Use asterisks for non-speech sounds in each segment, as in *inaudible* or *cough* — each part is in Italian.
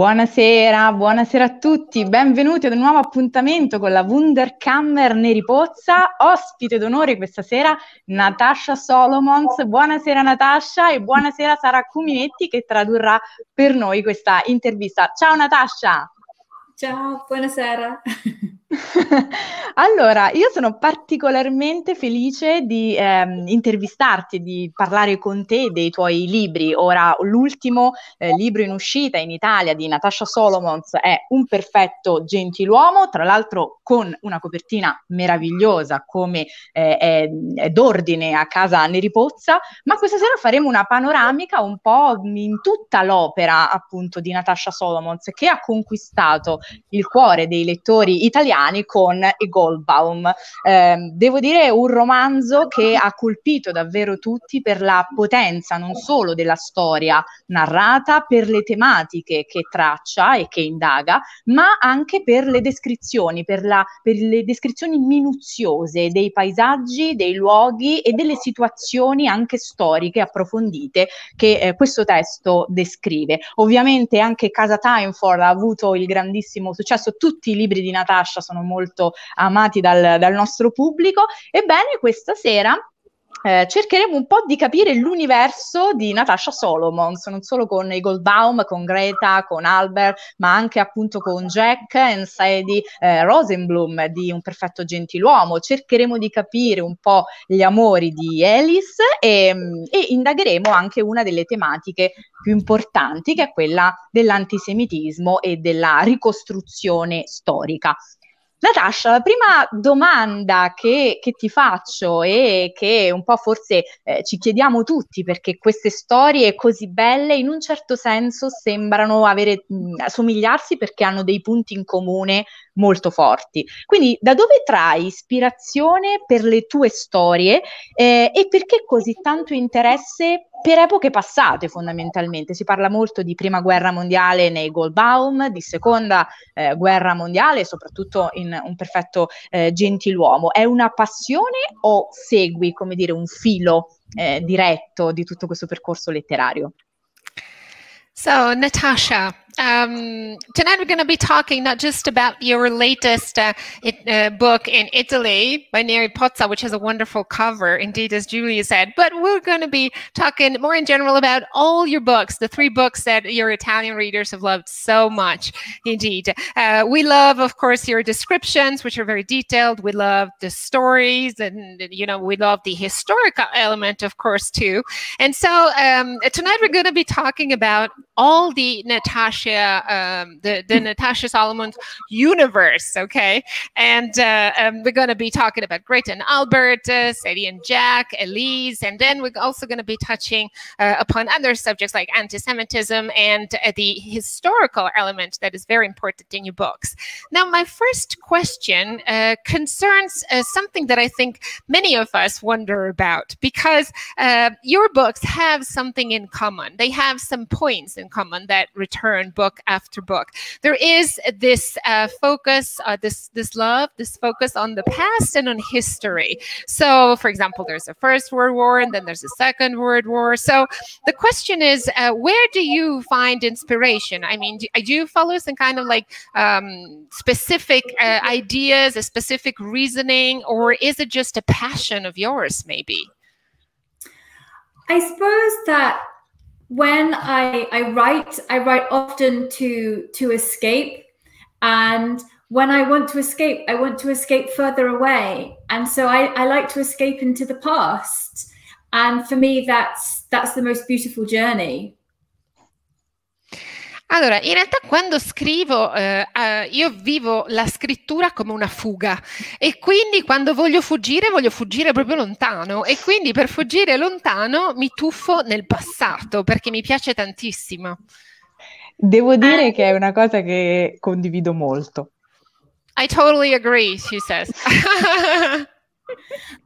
Buonasera, buonasera a tutti, benvenuti ad un nuovo appuntamento con la Wunderkammer Neripozza. Ospite d'onore questa sera Natasha Solomons. Buonasera Natasha e buonasera Sara Cuminetti che tradurrà per noi questa intervista. Ciao Natasha! Ciao, buonasera. *laughs* allora, io sono particolarmente felice di ehm, intervistarti, di parlare con te dei tuoi libri. Ora, l'ultimo eh, libro in uscita in Italia di Natasha Solomons è Un perfetto gentiluomo, tra l'altro con una copertina meravigliosa come eh, è, è d'ordine a casa Neripozza, ma questa sera faremo una panoramica un po' in tutta l'opera appunto di Natasha Solomons che ha conquistato il cuore dei lettori italiani italiani con i Goldbaum. Eh, devo dire un romanzo che ha colpito davvero tutti per la potenza non solo della storia narrata, per le tematiche che traccia e che indaga, ma anche per le descrizioni, per, la, per le descrizioni minuziose dei paesaggi, dei luoghi e delle situazioni anche storiche approfondite che eh, questo testo descrive. Ovviamente anche Casa Timeford ha avuto il grandissimo successo, tutti i libri di Natasha sono molto amati dal, dal nostro pubblico. Ebbene, questa sera eh, cercheremo un po' di capire l'universo di Natasha Solomons, non solo con i Goldbaum, con Greta, con Albert, ma anche appunto con Jack e Sadie eh, Rosenblum di Un perfetto gentiluomo. Cercheremo di capire un po' gli amori di Alice e, e indagheremo anche una delle tematiche più importanti, che è quella dell'antisemitismo e della ricostruzione storica. Natascia, la prima domanda che, che, ti faccio e che un po' forse eh, ci chiediamo tutti, perché queste storie così belle in un certo senso sembrano avere, mh, somigliarsi perché hanno dei punti in comune molto forti. Quindi da dove trai ispirazione per le tue storie eh, e perché così tanto interesse per epoche passate fondamentalmente. Si parla molto di prima guerra mondiale nei Goldbaum, di seconda eh, guerra mondiale, soprattutto in un perfetto eh, gentiluomo. È una passione o segui, come dire, un filo eh, diretto di tutto questo percorso letterario? So, Natasha, um, tonight we're going to be talking not just about your latest uh, it, uh, book in Italy by Neri Pozza, which has a wonderful cover, indeed, as Julia said, but we're going to be talking more in general about all your books, the three books that your Italian readers have loved so much, indeed. Uh, we love, of course, your descriptions, which are very detailed. We love the stories, and, you know, we love the historical element, of course, too. And so um, tonight we're going to be talking about all the Natasha um, the, the Natasha Solomon's universe, okay? And uh, um, we're going to be talking about Greta and Albert, uh, Sadie and Jack, Elise, and then we're also going to be touching uh, upon other subjects like anti-Semitism and uh, the historical element that is very important in your books. Now, my first question uh, concerns uh, something that I think many of us wonder about because uh, your books have something in common. They have some points in common that return book after book. There is this uh, focus, uh, this this love, this focus on the past and on history. So, for example, there's a First World War and then there's a Second World War. So, the question is, uh, where do you find inspiration? I mean, do, do you follow some kind of like um, specific uh, ideas, a specific reasoning, or is it just a passion of yours, maybe? I suppose that when I, I write, I write often to to escape. And when I want to escape, I want to escape further away. And so I, I like to escape into the past. And for me, that's that's the most beautiful journey. Allora, in realtà quando scrivo, eh, eh, io vivo la scrittura come una fuga e quindi quando voglio fuggire, voglio fuggire proprio lontano e quindi per fuggire lontano mi tuffo nel passato perché mi piace tantissimo. Devo dire eh. che è una cosa che condivido molto. I totally agree, she says. *laughs*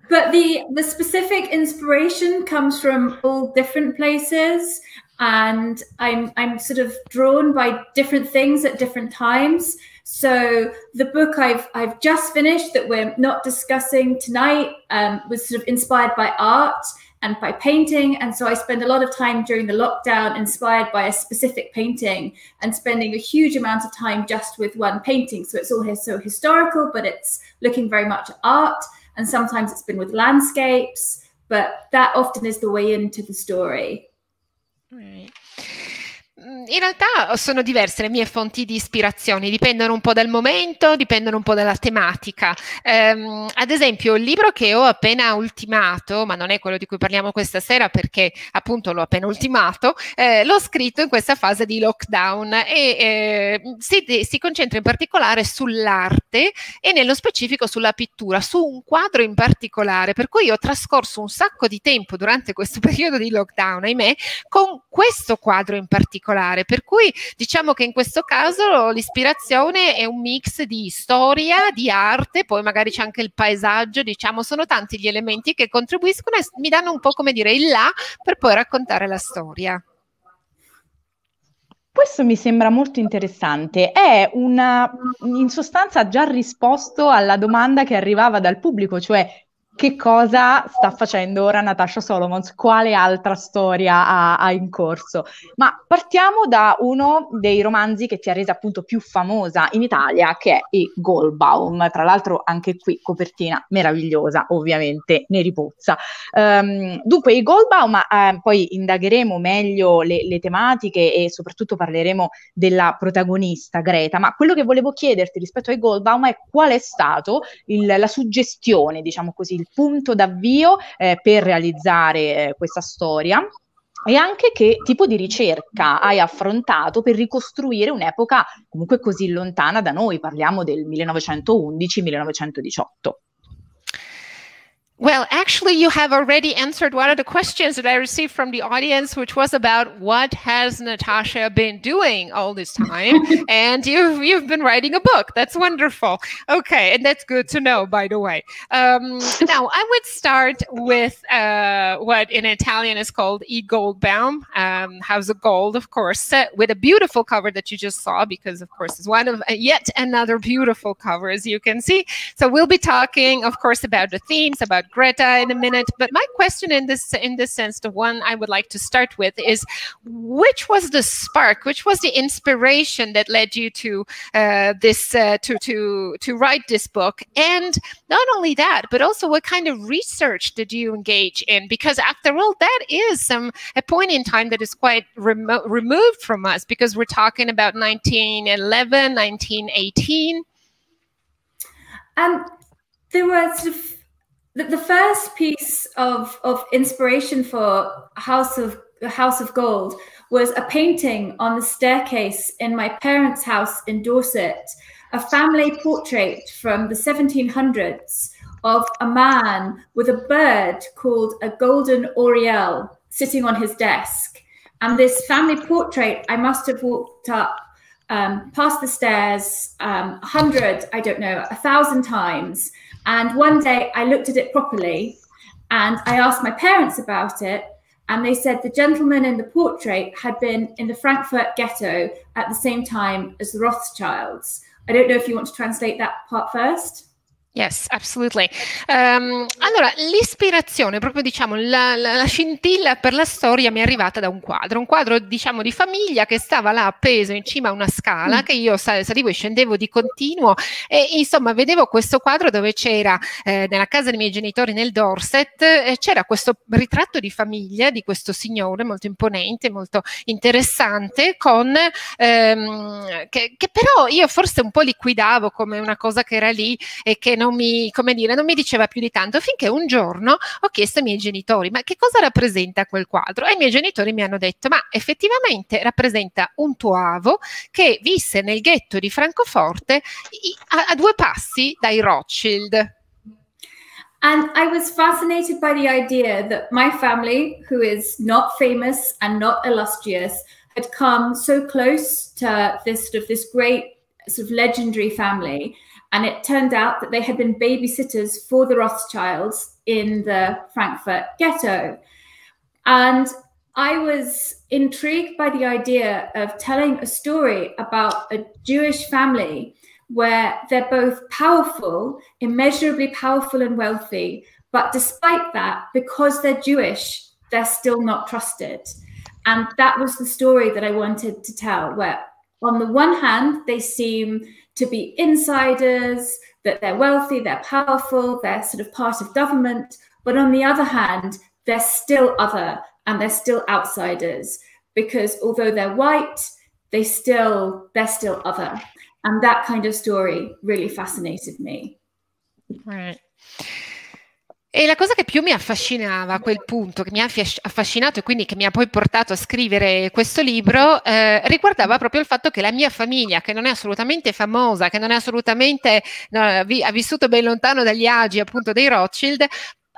but the the specific inspiration comes from all different places and I'm I'm sort of drawn by different things at different times. So the book I've I've just finished that we're not discussing tonight um, was sort of inspired by art, and by painting. And so I spend a lot of time during the lockdown inspired by a specific painting and spending a huge amount of time just with one painting. So it's all so historical, but it's looking very much at art. And sometimes it's been with landscapes, but that often is the way into the story. All right. Mm, in realtà sono diverse le mie fonti di ispirazione, dipendono un po' dal momento, dipendono un po' dalla tematica. Um, ad esempio, il libro che ho appena ultimato, ma non è quello di cui parliamo questa sera perché appunto l'ho appena ultimato, eh, l'ho scritto in questa fase di lockdown e eh, si, si concentra in particolare sull'arte e nello specifico sulla pittura, su un quadro in particolare, per cui ho trascorso un sacco di tempo durante questo *laughs* periodo di lockdown, ahimè, con questo quadro in particolare particolare. Per cui diciamo che in questo caso l'ispirazione è un mix di storia, di arte, poi magari c'è anche il paesaggio, diciamo, sono tanti gli elementi che contribuiscono e mi danno un po' come dire il là per poi raccontare la storia. Questo mi sembra molto interessante. È una, in sostanza già risposto alla domanda che arrivava dal pubblico, cioè che cosa sta facendo ora Natasha Solomons, quale altra storia ha, ha, in corso. Ma partiamo da uno dei romanzi che ti ha resa appunto più famosa in Italia, che è i Goldbaum. Tra l'altro anche qui copertina meravigliosa, ovviamente neripuzza. Um, dunque i Goldbaum, eh, poi indagheremo meglio le, le tematiche e soprattutto parleremo della protagonista Greta, ma quello che volevo chiederti rispetto ai Goldbaum è qual è stato il, la suggestione, diciamo così, il punto d'avvio eh, per realizzare eh, questa storia e anche che tipo di ricerca hai affrontato per ricostruire un'epoca comunque così lontana da noi, parliamo del 1911-1918. Well, actually, you have already answered one of the questions that I received from the audience, which was about what has Natasha been doing all this time, *laughs* and you've you've been writing a book. That's wonderful. Okay, and that's good to know, by the way. Um, *laughs* now, I would start with uh, what in Italian is called E Goldbaum, um, House of Gold, of course, uh, with a beautiful cover that you just saw, because of course it's one of uh, yet another beautiful cover, as you can see. So we'll be talking, of course, about the themes, about about Greta in a minute. But my question in this in this sense, the one I would like to start with is, which was the spark, which was the inspiration that led you to uh, this uh, to to to write this book, and not only that, but also what kind of research did you engage in? Because after all, that is some a point in time that is quite remo- removed from us because we're talking about 1911, 1918. Um, there was sort of the, the first piece of, of inspiration for House of House of Gold was a painting on the staircase in my parents' house in Dorset, a family portrait from the 1700s of a man with a bird called a golden oriole sitting on his desk. And this family portrait, I must have walked up um, past the stairs um, hundred, I don't know, a thousand times. And one day I looked at it properly and I asked my parents about it. And they said the gentleman in the portrait had been in the Frankfurt ghetto at the same time as the Rothschilds. I don't know if you want to translate that part first. Yes, absolutely. Um, allora, l'ispirazione, proprio diciamo, la, la, la, scintilla per la storia mi è arrivata da un quadro, un quadro diciamo di famiglia che stava là appeso in cima a una scala mm. che io salivo e scendevo di continuo e insomma vedevo questo quadro dove c'era eh, nella casa dei miei genitori nel Dorset, eh, c'era questo ritratto di famiglia di questo signore molto imponente, molto interessante, con ehm, che, che però io forse un po' liquidavo come una cosa che era lì e che non non mi, come dire, non mi diceva più di tanto, finché un giorno ho chiesto ai miei genitori, ma che cosa rappresenta quel quadro? E i miei genitori mi hanno detto, ma effettivamente rappresenta un tuavo che visse nel ghetto di Francoforte a, a due passi dai Rothschild. And I was fascinated by the idea that my family, who is not famous and not illustrious, had come so close to this sort of this great sort of legendary family And it turned out that they had been babysitters for the Rothschilds in the Frankfurt ghetto. And I was intrigued by the idea of telling a story about a Jewish family where they're both powerful, immeasurably powerful and wealthy, But despite that, because they're Jewish, they're still not trusted. And that was the story that I wanted to tell, where on the one hand, they seem to be insiders, that they're wealthy, they're powerful, they're sort of part of government. But on the other hand, they're still other and they're still outsiders because although they're white, they still they're still other. And that kind of story really fascinated me. Right. E la cosa che più mi affascinava a quel punto, che mi ha affascinato e quindi che mi ha poi portato a scrivere questo libro, eh, riguardava proprio il fatto che la mia famiglia, che non è assolutamente famosa, che non è assolutamente, no, ha vissuto ben lontano dagli agi appunto dei Rothschild,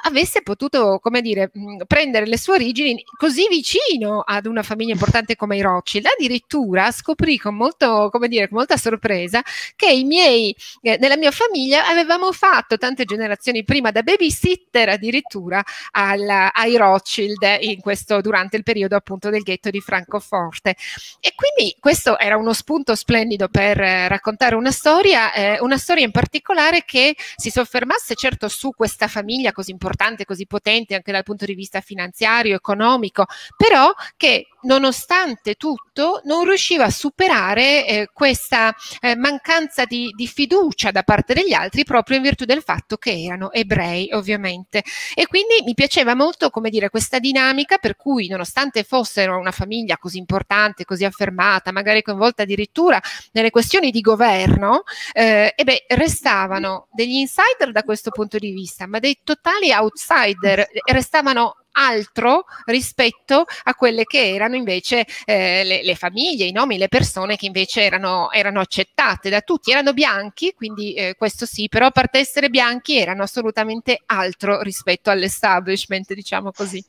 avesse potuto, come dire, prendere le sue origini così vicino ad una famiglia importante come i Rothschild. Addirittura scoprì con, molto, dire, con molta sorpresa che i miei, eh, nella mia famiglia avevamo fatto tante generazioni prima da babysitter addirittura al, ai Rothschild in questo, durante il periodo appunto del ghetto di Francoforte. E quindi questo era uno spunto splendido per eh, raccontare una storia, eh, una storia in particolare che si soffermasse certo su questa famiglia così importante importante, così potente anche dal punto di vista finanziario, economico, però che nonostante tutto non riusciva a superare eh, questa eh, mancanza di, di, fiducia da parte degli altri proprio in virtù del fatto che erano ebrei ovviamente. E quindi mi piaceva molto come dire questa dinamica per cui nonostante fossero una famiglia così importante così affermata magari coinvolta addirittura nelle questioni di governo eh, e beh restavano degli insider da questo punto di vista ma dei totali outsider restavano altro rispetto a quelle che erano invece eh, le, le, famiglie, i nomi, le persone che invece erano, erano accettate da tutti. Erano bianchi, quindi eh, questo sì, però a parte essere bianchi erano assolutamente altro rispetto all'establishment, diciamo così.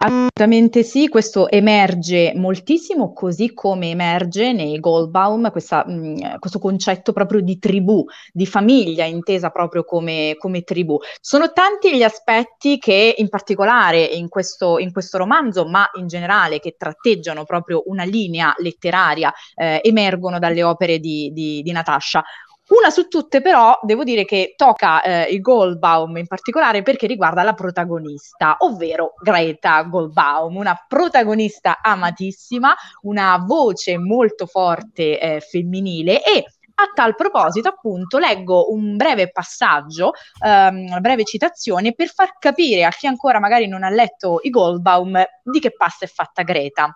Assolutamente sì, questo emerge moltissimo, così come emerge nei Goldbaum questa, mh, mm, questo concetto proprio di tribù, di famiglia intesa proprio come, come, tribù. Sono tanti gli aspetti che in particolare in questo, in questo romanzo, ma in generale che tratteggiano proprio una linea letteraria, eh, emergono dalle opere di, di, di Natasha. Una su tutte però devo dire che tocca eh, il Goldbaum in particolare perché riguarda la protagonista, ovvero Greta Goldbaum, una protagonista amatissima, una voce molto forte eh, femminile e a tal proposito, appunto, leggo un breve passaggio, um, una breve citazione per far capire a chi ancora magari non ha letto i Goldbaum di che pasta è fatta Greta.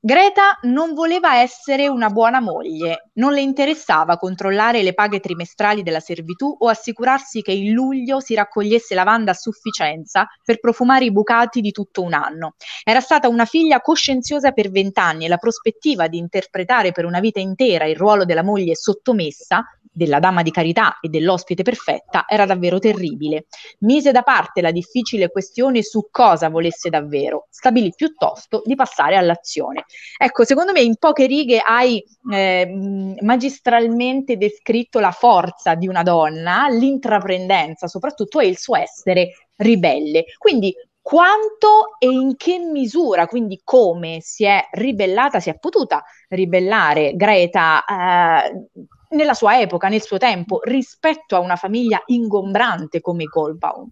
Greta non voleva essere una buona moglie, non le interessava controllare le paghe trimestrali della servitù o assicurarsi che in luglio si raccogliesse lavanda a sufficienza per profumare i bucati di tutto un anno. Era stata una figlia coscienziosa per vent'anni e la prospettiva di interpretare per una vita intera il ruolo della moglie sottomessa della dama di carità e dell'ospite perfetta era davvero terribile. Mise da parte la difficile questione su cosa volesse davvero, stabilì piuttosto di passare all'azione. Ecco, secondo me in poche righe hai eh, magistralmente descritto la forza di una donna, l'intraprendenza soprattutto e il suo essere ribelle. Quindi quanto e in che misura, quindi come si è ribellata, si è potuta ribellare Greta eh, nella sua epoca, nel suo tempo, rispetto a una famiglia ingombrante come Goldbaum.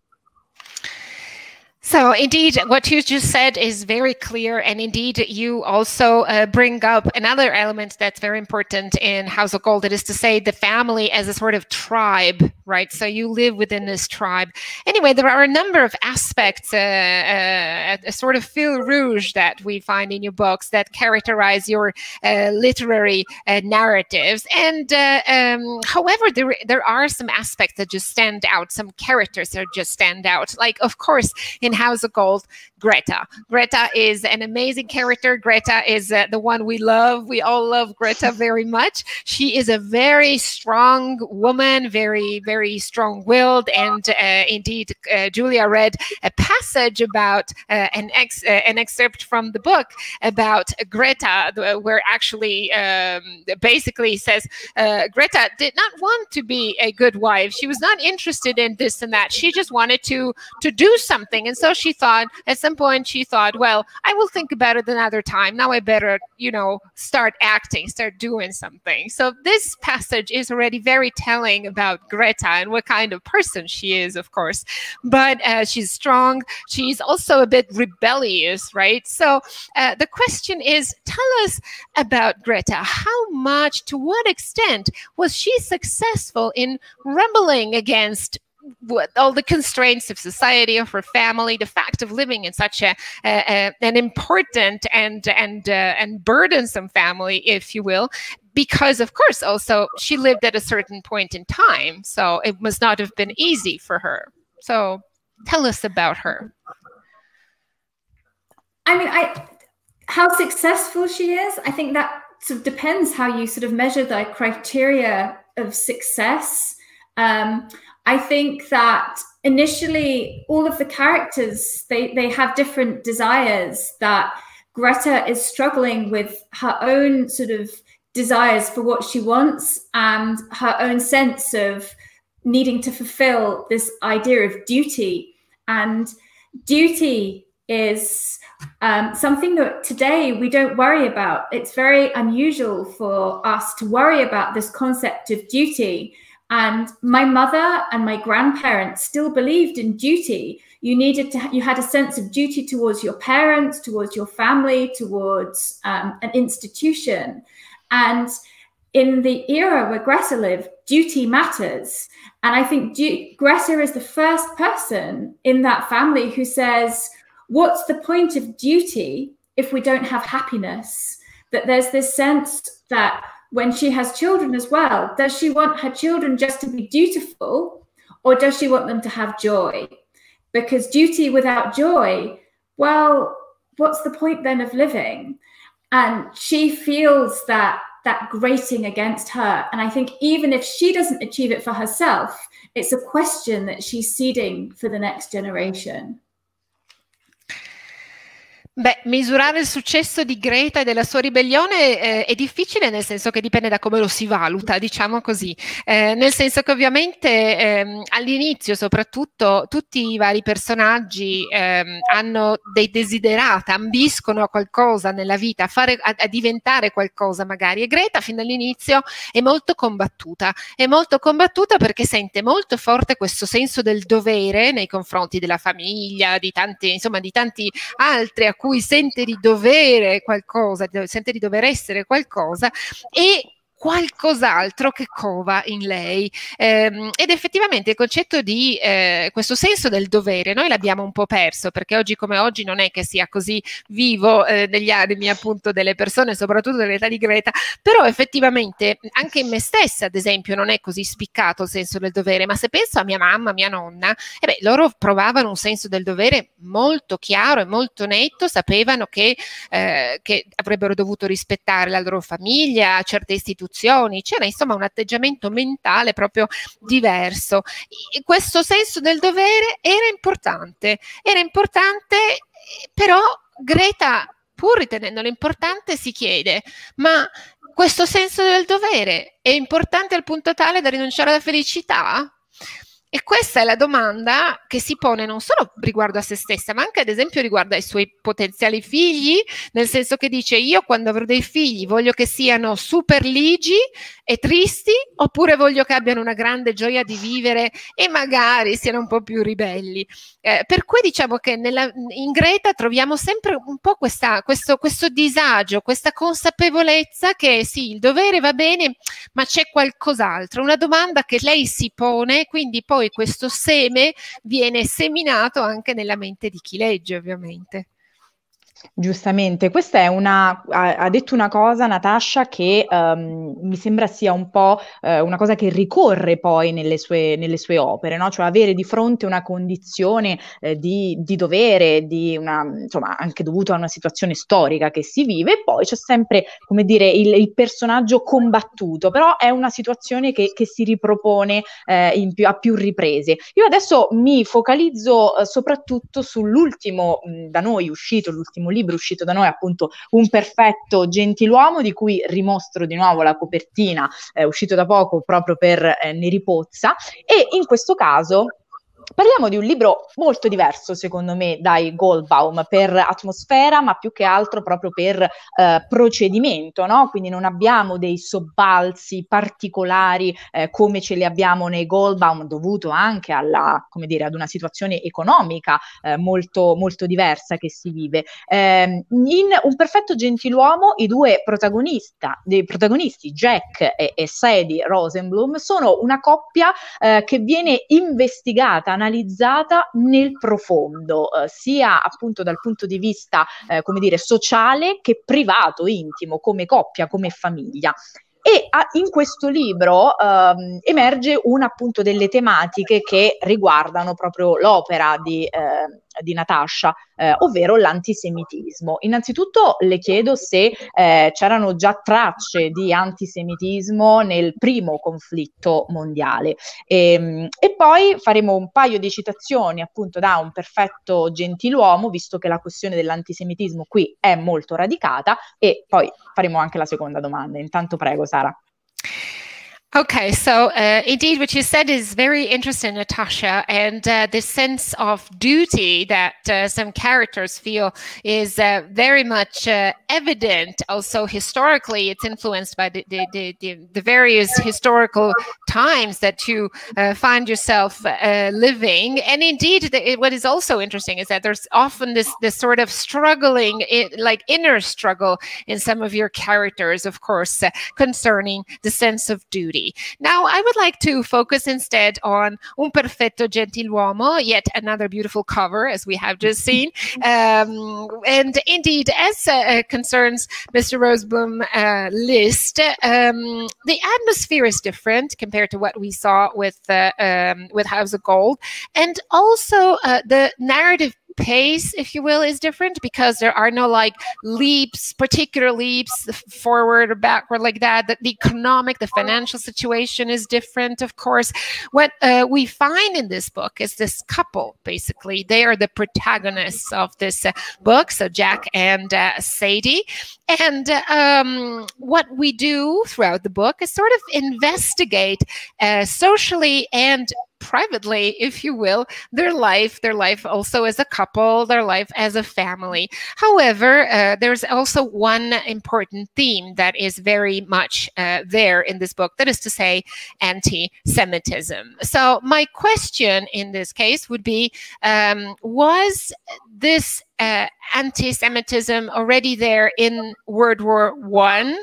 So, indeed, what you just said is very clear. And indeed, you also uh, bring up another element that's very important in House of Gold. It is to say the family as a sort of tribe, right? So, you live within this tribe. Anyway, there are a number of aspects, uh, uh, a sort of fil rouge that we find in your books that characterize your uh, literary uh, narratives. And uh, um, however, there, there are some aspects that just stand out, some characters that just stand out. Like, of course, in House of Gold, Greta. Greta is an amazing character. Greta is uh, the one we love. We all love Greta very much. She is a very strong woman, very, very strong willed. And uh, indeed, uh, Julia read a passage about uh, an, ex- an excerpt from the book about Greta, where actually um, basically says Greta did not want to be a good wife. She was not interested in this and that. She just wanted to to do something. And so she thought at some point she thought, well, I will think about it another time. Now I better, you know, start acting, start doing something. So this passage is already very telling about Greta and what kind of person she is, of course. But uh, she's strong. She's also a bit rebellious, right? So uh, the question is, tell us about Greta. How much, to what extent was she successful in rebelling against what, all the constraints of society, of her family, the fact of living in such a, a, a an important and and uh, and burdensome family, if you will, because of course also she lived at a certain point in time, so it must not have been easy for her. So tell us about her. I mean, I how successful she is. I think that sort of depends how you sort of measure the criteria of success. Um, I think that initially all of the characters they they have different desires that Greta is struggling with her own sort of desires for what she wants and her own sense of needing to fulfill this idea of duty and duty is um, something that today we don't worry about. It's very unusual for us to worry about this concept of duty and my mother and my grandparents still believed in duty. You needed to, you had a sense of duty towards your parents, towards your family, towards um, an institution. And in the era where Greta lived, duty matters. And I think du- Greta is the first person in that family who says, What's the point of duty if we don't have happiness? That there's this sense that when she has children as well, does she want her children just to be dutiful or does she want them to have joy? Because duty without joy, well, what's the point then of living? And she feels that that grating against her. And I think even if she doesn't achieve it for herself, it's a question that she's seeding for the next generation. Beh, misurare il successo di Greta e della sua ribellione eh, è difficile nel senso che dipende da come lo si valuta, diciamo così. Eh, nel senso che ovviamente ehm, all'inizio soprattutto tutti i vari personaggi ehm, hanno dei desiderata, ambiscono a qualcosa nella vita, a, fare, a, a diventare qualcosa magari. E Greta fin dall'inizio è molto combattuta, è molto combattuta perché sente molto forte questo senso del dovere nei confronti della famiglia, di tanti, insomma, di tanti altri a cui cui sente di dovere qualcosa, sente di dover essere qualcosa e qualcos'altro che cova in lei. Eh, ed effettivamente il concetto di eh, questo senso del dovere noi l'abbiamo un po' perso perché oggi come oggi non è che sia così vivo eh, negli animi appunto delle persone soprattutto dell'età di Greta però effettivamente anche in me stessa ad esempio non è così spiccato il senso del dovere. Ma se penso a mia mamma, mia nonna eh beh, loro provavano un senso del dovere molto chiaro e molto netto sapevano che, eh, che avrebbero dovuto rispettare la loro famiglia certe istituzioni istituzioni, c'era insomma un atteggiamento mentale proprio diverso. E questo senso del dovere era importante, era importante, però Greta, pur ritenendolo importante, si chiede, ma questo senso del dovere è importante al punto tale da rinunciare alla felicità? E questa è la domanda che si pone non solo riguardo a se stessa, ma anche ad esempio riguardo ai suoi potenziali figli, nel senso che dice io quando avrò dei figli voglio che siano super ligi e tristi, oppure voglio che abbiano una grande gioia di vivere e magari siano un po' più ribelli. Eh, per cui diciamo che nella, in Greta troviamo sempre un po' questa, questo, questo disagio, questa consapevolezza che sì, il dovere va bene, ma c'è qualcos'altro, una domanda che lei si pone, quindi poi poi questo seme viene seminato anche nella mente di chi legge, ovviamente. Giustamente, questa è una, ha, ha detto una cosa Natascia che um, mi sembra sia un po' uh, una cosa che ricorre poi nelle sue, nelle sue opere, no? cioè avere di fronte una condizione eh, di, di, dovere, di una, insomma anche dovuto a una situazione storica che si vive e poi c'è sempre, come dire, il, il personaggio combattuto, però è una situazione che, che si ripropone eh, più, a più riprese. Io adesso mi focalizzo eh, soprattutto sull'ultimo mh, da noi uscito, l'ultimo ultimo libro uscito da noi, appunto Un perfetto gentiluomo, di cui rimostro di nuovo la copertina, eh, uscito da poco proprio per eh, Neri Pozza, e in questo caso parliamo di un libro molto diverso, secondo me, dai Goldbaum per atmosfera, ma più che altro proprio per eh, procedimento, no? Quindi non abbiamo dei sobbalzi particolari eh, come ce li abbiamo nei Goldbaum, dovuto anche alla, dire, ad una situazione economica eh, molto, molto diversa che si vive. Ehm, in Un perfetto gentiluomo, i due protagonisti, Jack e, e Sadie Rosenblum, sono una coppia eh, che viene investigata, analizzata nel profondo, eh, sia appunto dal punto di vista, eh, come dire, sociale che privato, intimo, come coppia, come famiglia. E a, in questo libro ehm, emerge una appunto delle tematiche che riguardano proprio l'opera di, eh, di Natasha, eh, ovvero l'antisemitismo. Innanzitutto le chiedo se eh, c'erano già tracce di antisemitismo nel primo conflitto mondiale. E, ehm, e poi faremo un paio di citazioni appunto da un perfetto gentiluomo, visto che la questione dell'antisemitismo qui è molto radicata, e poi faremo anche la seconda domanda. Intanto prego, Sara. Okay, so uh, indeed, what you said is very interesting, Natasha, and uh, the sense of duty that uh, some characters feel is uh, very much uh, evident. Also, historically, it's influenced by the, the, the, the various historical times that you uh, find yourself living. And indeed, what is also interesting is that there's often this, this sort of struggling, like inner struggle in some of your characters, of course, concerning the sense of duty. Now, I would like to focus instead on Un Perfetto Gentiluomo, yet another beautiful cover, as we have just *laughs* seen. Um, and indeed, as uh, concerns Mr. Rosebloom uh, list, um, the atmosphere is different compared to what we saw with uh, um, with House of Gold, and also uh, the narrative pace, if you will, is different because there are no like leaps, particular leaps forward or backward like that. That the economic, the financial situation is different, of course. What uh, we find in this book is this couple, basically. They are the protagonists of this uh, book, so Jack and uh, Sadie. And um, what we do throughout the book is sort of investigate uh, socially and privately, if you will, their life, their life also as a couple, their life as a family. However, uh, there's also one important theme that is very much uh, there in this book, that is to say, anti Semitism. So, my question in this case would be um, Was this uh, anti Semitism already there in World War One?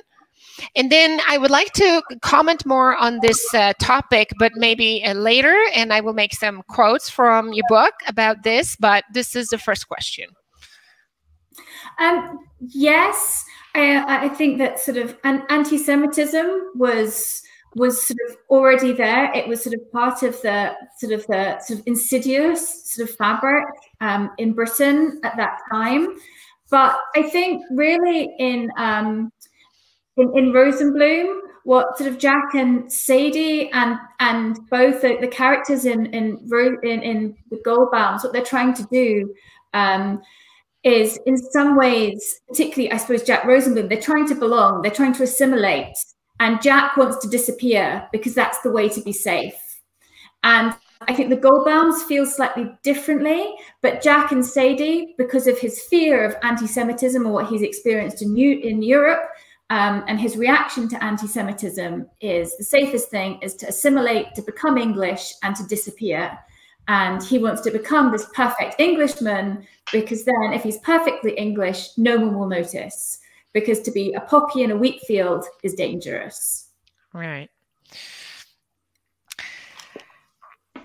And then I would like to comment more on this uh, topic, but maybe uh, later. And I will make some quotes from your book about this. But this is the first question. Um, yes, I, I think that sort of an anti-Semitism was was sort of already there. It was sort of part of the sort of the sort of insidious sort of fabric um, in Britain at that time. But I think really in um, in, in Rosenbloom, what sort of Jack and Sadie and and both the, the characters in in in, in the Goldbaums, what they're trying to do um, is in some ways, particularly I suppose Jack Rosenblum, they're trying to belong, they're trying to assimilate, and Jack wants to disappear because that's the way to be safe. And I think the Goldbaums feel slightly differently, but Jack and Sadie, because of his fear of anti-Semitism or what he's experienced in, in Europe, um, and his reaction to anti Semitism is the safest thing is to assimilate, to become English, and to disappear. And he wants to become this perfect Englishman because then, if he's perfectly English, no one will notice. Because to be a poppy in a wheat field is dangerous. Right.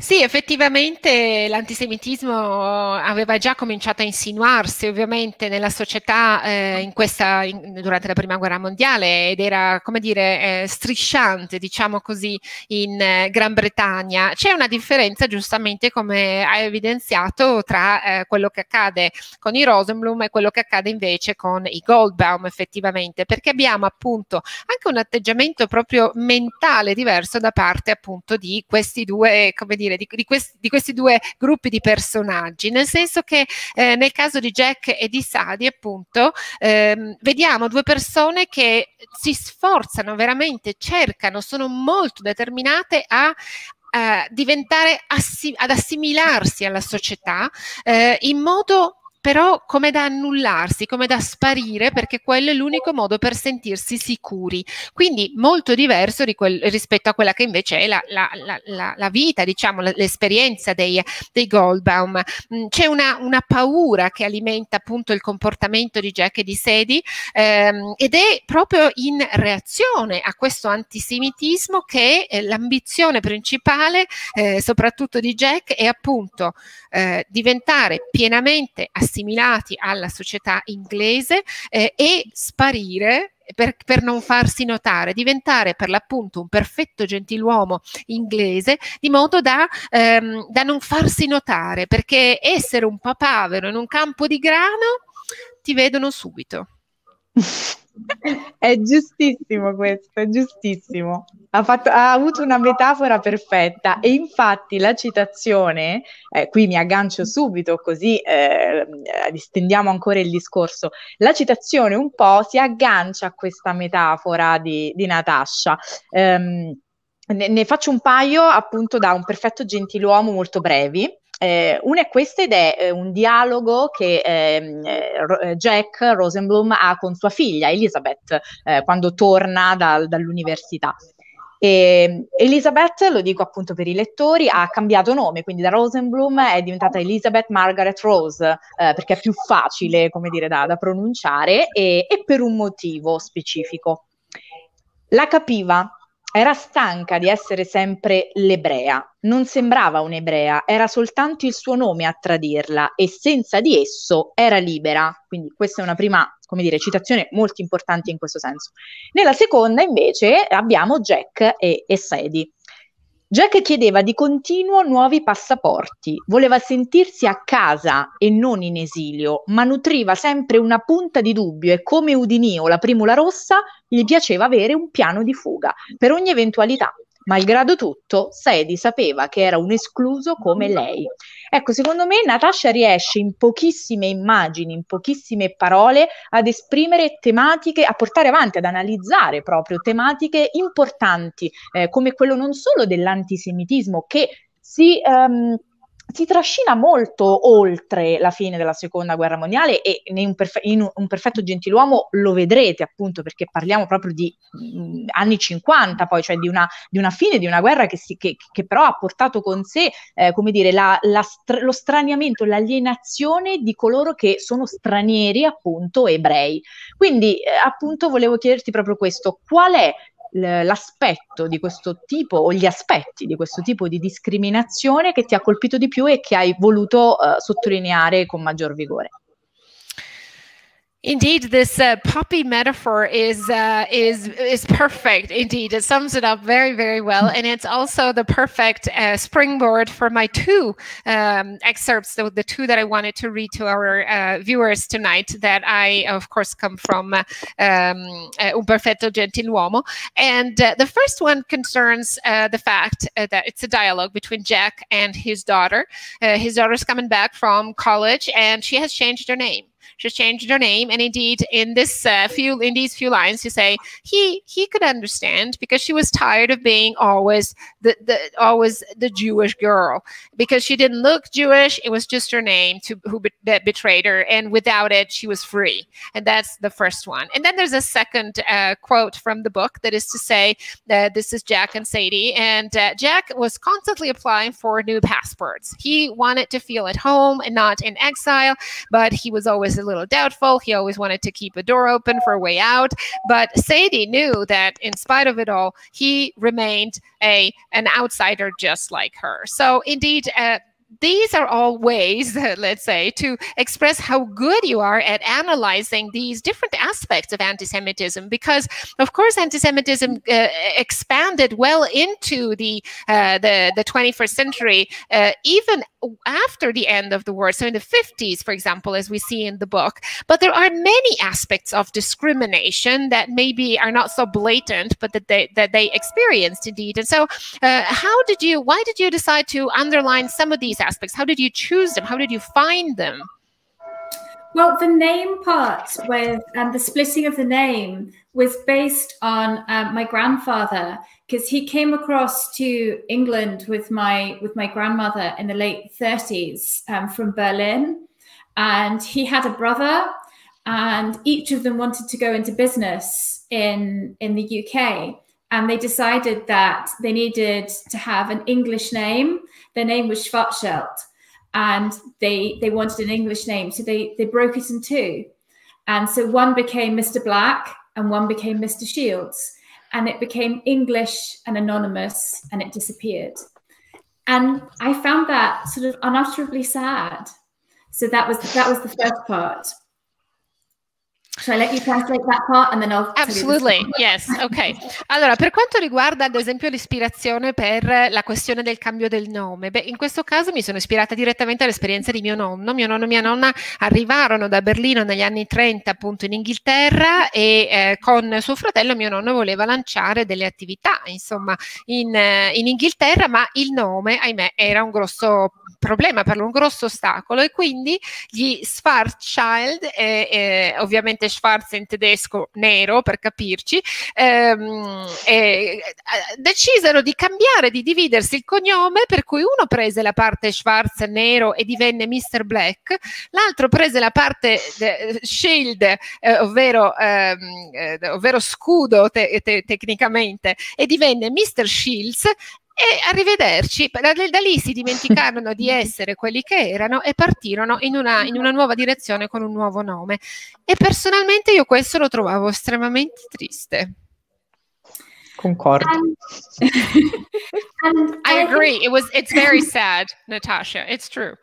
Sì, effettivamente l'antisemitismo aveva già cominciato a insinuarsi ovviamente nella società eh, in questa, in, durante la prima guerra mondiale ed era, come dire, eh, strisciante, diciamo così, in eh, Gran Bretagna. C'è una differenza, giustamente, come hai evidenziato, tra eh, quello che accade con i Rosenblum e quello che accade invece con i Goldbaum, effettivamente, perché abbiamo appunto anche un atteggiamento proprio mentale diverso da parte appunto di questi due, come dire, dire, di, di, questi, di, questi, due gruppi di personaggi, nel senso che eh, nel caso di Jack e di Sadie, appunto, ehm, vediamo due persone che si sforzano veramente, cercano, sono molto determinate a eh, diventare assi- ad assimilarsi alla società eh, in modo però come da annullarsi, come da sparire, perché quello è l'unico modo per sentirsi sicuri. Quindi molto diverso quel, rispetto a quella che invece è la, la, la, la vita, diciamo, l'esperienza dei, dei Goldbaum. Mm, c'è una, una, paura che alimenta appunto il comportamento di Jack e di Sadie ehm, ed è proprio in reazione a questo antisemitismo che eh, l'ambizione principale, eh, soprattutto di Jack, è appunto eh, diventare pienamente assimilati alla società inglese eh, e sparire per, per, non farsi notare, diventare per l'appunto un perfetto gentiluomo inglese, di modo da, ehm, da non farsi notare, perché essere un papavero in un campo di grano ti vedono subito. *laughs* *laughs* È giustissimo questo, è giustissimo. Ha, fatto, ha, avuto una metafora perfetta e infatti la citazione, eh, qui mi aggancio subito così eh, distendiamo ancora il discorso, la citazione un po' si aggancia a questa metafora di, di Natascia. Um, ne, ne faccio un paio appunto da un perfetto gentiluomo molto brevi. Eh, una è questa ed è eh, un dialogo che ehm, eh, Jack Rosenblum ha con sua figlia Elizabeth eh, quando torna dal, dall'università. E Elizabeth, lo dico appunto per i lettori, ha cambiato nome, quindi da Rosenblum è diventata Elizabeth Margaret Rose, eh, perché è più facile, come dire, da, da pronunciare e, e per un motivo specifico. La capiva era stanca di essere sempre l'ebrea. Non sembrava un'ebrea, era soltanto il suo nome a tradirla e senza di esso era libera. Quindi questa è una prima, come dire, citazione molto importante in questo senso. Nella seconda invece abbiamo Jack e, e Sadie. Jack chiedeva di continuo nuovi passaporti, voleva sentirsi a casa e non in esilio, ma nutriva sempre una punta di dubbio e come Udinì o la primula rossa gli piaceva avere un piano di fuga per ogni eventualità. Malgrado tutto, Sadie sapeva che era un escluso come lei. Ecco, secondo me Natasha riesce in pochissime immagini, in pochissime parole ad esprimere tematiche, a portare avanti, ad analizzare proprio tematiche importanti, eh, come quello non solo dell'antisemitismo che si... Um, si trascina molto oltre la fine della seconda guerra mondiale e in un, perfe- in un perfetto gentiluomo lo vedrete appunto perché parliamo proprio di mh, mm, anni 50 poi, cioè di una, di una, fine di una guerra che, si, che, che però ha portato con sé, eh, come dire, la, la str- lo straniamento, l'alienazione di coloro che sono stranieri appunto ebrei. Quindi eh, appunto volevo chiederti proprio questo, qual è l'aspetto di questo tipo o gli aspetti di questo tipo di discriminazione che ti ha colpito di più e che hai voluto uh, sottolineare con maggior vigore. Indeed, this uh, puppy metaphor is uh, is is perfect. Indeed, it sums it up very very well, and it's also the perfect uh, springboard for my two um, excerpts, the, the, two that I wanted to read to our uh, viewers tonight. That I, of course, come from uh, um, uh, Un perfetto gentiluomo, and the first one concerns the fact that it's a dialogue between Jack and his daughter. his daughter's coming back from college, and she has changed her name She's changed her name, and indeed, in this uh, few in these few lines, you say he he could understand because she was tired of being always the, the always the Jewish girl because she didn't look Jewish. It was just her name to who be, that betrayed her, and without it, she was free. And that's the first one. And then there's a second uh, quote from the book that is to say that this is Jack and Sadie, and uh, Jack was constantly applying for new passports. He wanted to feel at home and not in exile, but he was always a little doubtful. He always wanted to keep a door open for a way out. But Sadie knew that in spite of it all, he remained a an outsider just like her. So indeed, uh, these are all ways, *laughs* let's say, to express how good you are at analyzing these different aspects of anti-Semitism. Because, of course, anti-Semitism uh, expanded well into the uh, the, the 21st century, uh, even after the end of the war. So, in the 50s, for example, as we see in the book. But there are many aspects of discrimination that maybe are not so blatant, but that they that they experienced indeed. And so, uh, how did you? Why did you decide to underline some of these? these aspects? How did you choose them? How did you find them? Well, the name part with and the splitting of the name was based on um, my grandfather because he came across to England with my with my grandmother in the late 30s um, from Berlin, and he had a brother, and each of them wanted to go into business in in the UK, and they decided that they needed to have an English name. Their name was Schwarzschild and they they wanted an English name, so they they broke it in two, and so one became Mr. Black and one became Mr. Shields, and it became English and anonymous, and it disappeared, and I found that sort of unutterably sad. So that was that was the first part. Yes, ok. Allora, per quanto riguarda ad esempio l'ispirazione per la questione del cambio del nome, beh, in questo caso mi sono ispirata direttamente all'esperienza di mio nonno. Mio nonno e mia nonna arrivarono da Berlino negli anni 30 appunto in Inghilterra e eh, con suo fratello mio nonno voleva lanciare delle attività, insomma, in, in Inghilterra, ma il nome, ahimè, era un grosso problema, per un grosso ostacolo e quindi gli Schwarzschild, eh, eh, ovviamente Schwarz in tedesco nero per capirci, ehm, eh, decisero di cambiare, di dividersi il cognome per cui uno prese la parte Schwarz nero e divenne Mr. Black, l'altro prese la parte Shield, eh, ovvero, ehm, eh, ovvero scudo te- te- tecnicamente, e divenne Mr. Shields e arrivederci. Da, da, lì si dimenticarono di *laughs* essere quelli che erano e partirono in una, in una, nuova direzione con un nuovo nome. E personalmente io questo lo trovavo estremamente triste. Concordo. Um, *laughs* and I agree. It was. It's very sad, Natasha. It's true.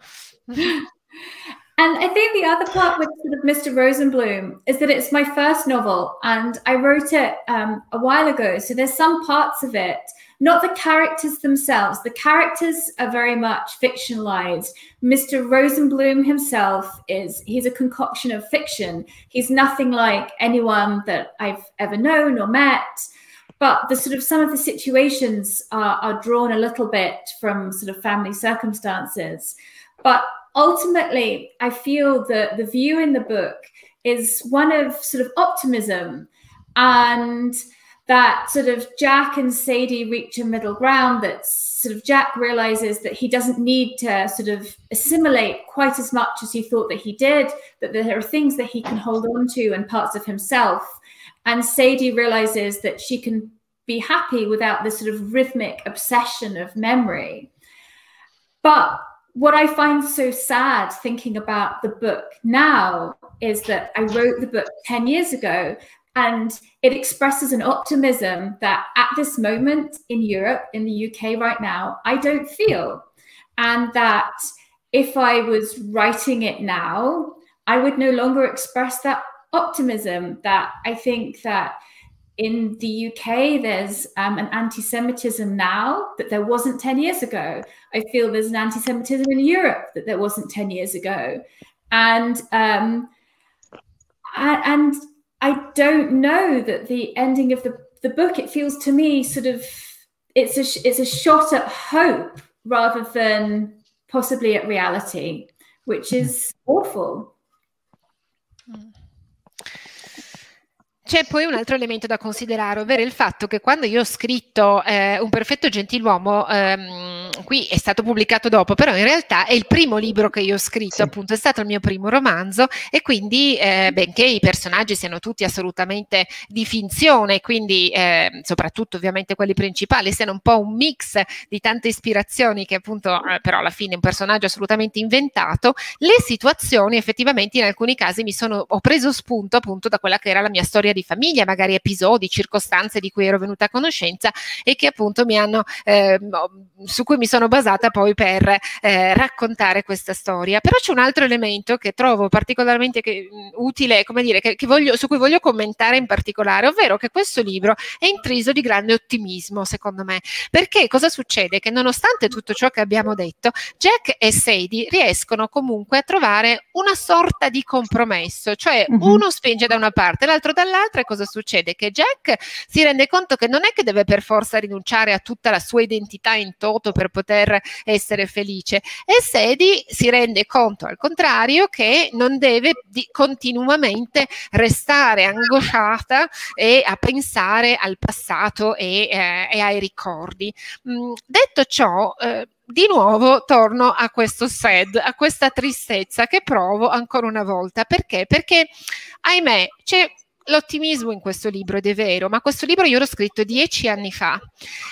*laughs* And I think the other part with sort of Mr. Rosenblum is that it's my first novel, and I wrote it um, a while ago. So there's some parts of it not the characters themselves. The characters are very much fictionalized. Mr. Rosenblum himself is he's a concoction of fiction. He's nothing like anyone that I've ever known or met. But the sort of some of the situations are, are drawn a little bit from sort of family circumstances. But ultimately, I feel that the view in the book is one of sort of optimism and that sort of Jack and Sadie reach a middle ground that sort of Jack realizes that he doesn't need to sort of assimilate quite as much as he thought that he did, that there are things that he can hold on to and parts of himself. And Sadie realizes that she can be happy without this sort of rhythmic obsession of memory. But what I find so sad thinking about the book now is that I wrote the book 10 years ago and it expresses an optimism that at this moment in Europe, in the UK right now, I don't feel. And that if I was writing it now, I would no longer express that optimism. That I think that in the UK, there's um, an anti Semitism now that there wasn't 10 years ago. I feel there's an anti Semitism in Europe that there wasn't 10 years ago. And, um, and I don't know that the ending of the, the book, it feels to me sort of it's a it's a shot at hope rather than possibly at reality, which is awful. Mm. C'è poi un altro elemento da considerare, ovvero il fatto che quando io ho scritto eh, Un perfetto gentiluomo, ehm, qui è stato pubblicato dopo, però in realtà è il primo libro che io ho scritto, sì. appunto è stato il mio primo romanzo e quindi eh, benché i personaggi siano tutti assolutamente di finzione, quindi eh, soprattutto ovviamente quelli principali siano un po' un mix di tante ispirazioni che appunto eh, però alla fine è un personaggio assolutamente inventato, le situazioni effettivamente in alcuni casi mi sono, ho preso spunto appunto da quella che era la mia storia di famiglia, magari episodi, circostanze di cui ero venuta a conoscenza e che appunto mi hanno, eh, su cui mi sono basata poi per eh, raccontare questa storia. Però c'è un altro elemento che trovo particolarmente che, utile, come dire, che, che voglio, su cui voglio commentare in particolare, ovvero che questo libro è intriso di grande ottimismo, secondo me. Perché cosa succede? Che nonostante tutto ciò che abbiamo detto, Jack e Sadie riescono comunque a trovare una sorta di compromesso, cioè mm-hmm. uno spinge da una parte, l'altro dall'altra dall'altra cosa succede? Che Jack si rende conto che non è che deve per forza rinunciare a tutta la sua identità in toto per poter poter essere felice. E Sedi si rende conto al contrario che non deve continuamente restare angosciata e a pensare al passato e, eh, e ai ricordi. Mm, detto ciò, eh, di nuovo torno a questo sad, a questa tristezza che provo ancora una volta. Perché? Perché, ahimè, c'è l'ottimismo in questo libro ed è vero, ma questo libro io l'ho scritto dieci anni fa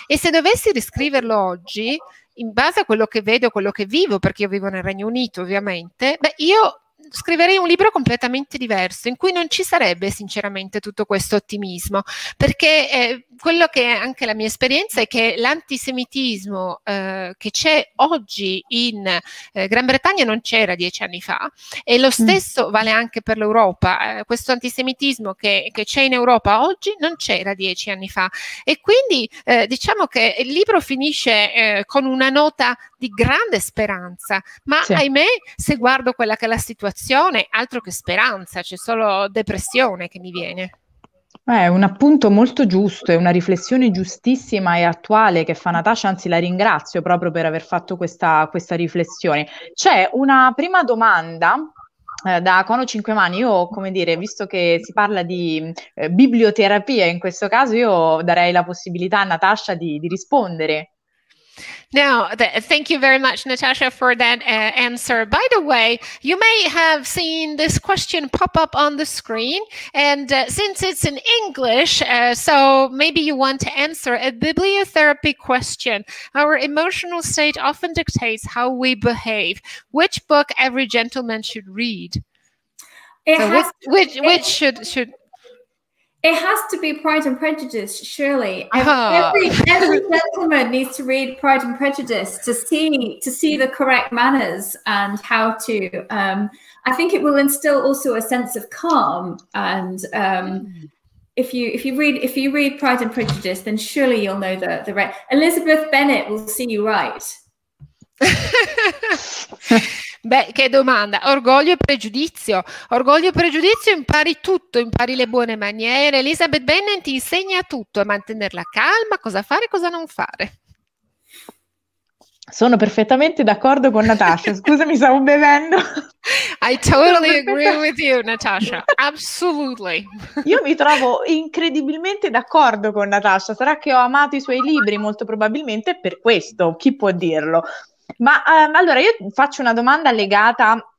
e se dovessi riscriverlo oggi, in base a quello che vedo, quello che vivo, perché io vivo nel Regno Unito ovviamente, beh, io scriverei un libro completamente diverso, in cui non ci sarebbe sinceramente tutto questo ottimismo, perché eh, quello che è anche la mia esperienza è che l'antisemitismo eh, che c'è oggi in eh, Gran Bretagna non c'era dieci anni fa e lo mm. stesso mm. vale anche per l'Europa. Eh, questo antisemitismo che, che, c'è in Europa oggi non c'era dieci anni fa e quindi eh, diciamo che il libro finisce eh, con una nota di grande speranza, ma sì. ahimè se guardo quella che è la situazione, altro che speranza, c'è solo depressione che mi viene. È un appunto molto giusto, è una riflessione giustissima e attuale che fa Natascia, anzi la ringrazio proprio per aver fatto questa, questa riflessione. C'è una prima domanda eh, da Cono 5 Mani, io come dire, visto che si parla di eh, biblioterapia in questo caso, io darei la possibilità a Natascia di, di rispondere. Now, th- thank you very much, Natasha, for that uh, answer. By the way, you may have seen this question pop up on the screen, and uh, since it's in English, uh, so maybe you want to answer a bibliotherapy question. Our emotional state often dictates how we behave. Which book every gentleman should read? So which, which, which should should it has to be Pride and Prejudice, surely. Uh-huh. Every every *laughs* gentleman needs to read Pride and Prejudice to see to see the correct manners and how to. Um, I think it will instill also a sense of calm and. Um, if you if you read if you read Pride and Prejudice, then surely you'll know the the right. Elizabeth Bennet will see you right. *laughs* Beh, che domanda. Orgoglio e pregiudizio. Orgoglio e pregiudizio impari tutto, impari le buone maniere. Elizabeth Bennet ti insegna tutto, a mantenere la calma, cosa fare e cosa non fare. Sono perfettamente d'accordo con Natasha. *laughs* Scusami, stavo bevendo. I totally agree with you, Natasha. Absolutely. *laughs* Io mi trovo incredibilmente d'accordo con Natasha. Sarà che ho amato i suoi libri, molto probabilmente per questo, chi può dirlo? Ma um, allora io faccio una domanda legata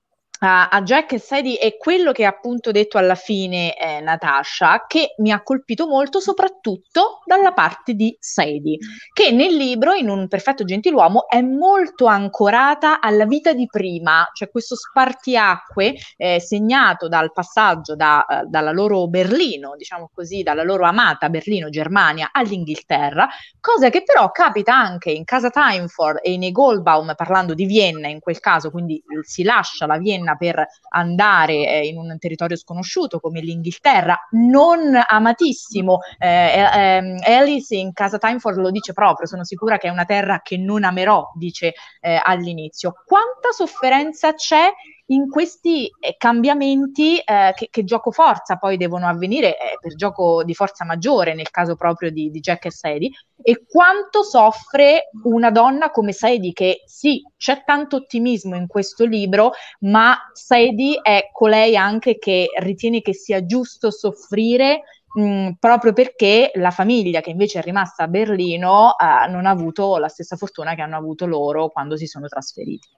a, Jack e Sadie e quello che ha appunto detto alla fine eh, Natasha, che mi ha colpito molto soprattutto dalla parte di Sadie, che nel libro, in un perfetto gentiluomo, è molto ancorata alla vita di prima, cioè questo spartiacque eh, segnato dal passaggio da, uh, dalla loro Berlino, diciamo così, dalla loro amata Berlino, Germania, all'Inghilterra, cosa che però capita anche in casa Timeford e nei Goldbaum, parlando di Vienna in quel caso, quindi si lascia la Vienna per andare eh, in un territorio sconosciuto come l'Inghilterra, non amatissimo. Eh, eh, Alice in Casa Timeford lo dice proprio, sono sicura che è una terra che non amerò, dice eh, all'inizio. Quanta sofferenza c'è in questi eh, cambiamenti eh, che, che, gioco forza poi devono avvenire eh, per gioco di forza maggiore nel caso proprio di, di, Jack e Sadie e quanto soffre una donna come Sadie che sì c'è tanto ottimismo in questo libro ma Sadie è colei anche che ritiene che sia giusto soffrire mh, proprio perché la famiglia che invece è rimasta a Berlino eh, non ha avuto la stessa fortuna che hanno avuto loro quando si sono trasferiti.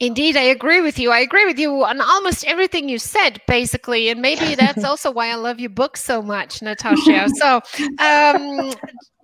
Indeed, I agree with you. I agree with you on almost everything you said, basically. And maybe that's *laughs* also why I love your book so much, Natasha. so, um,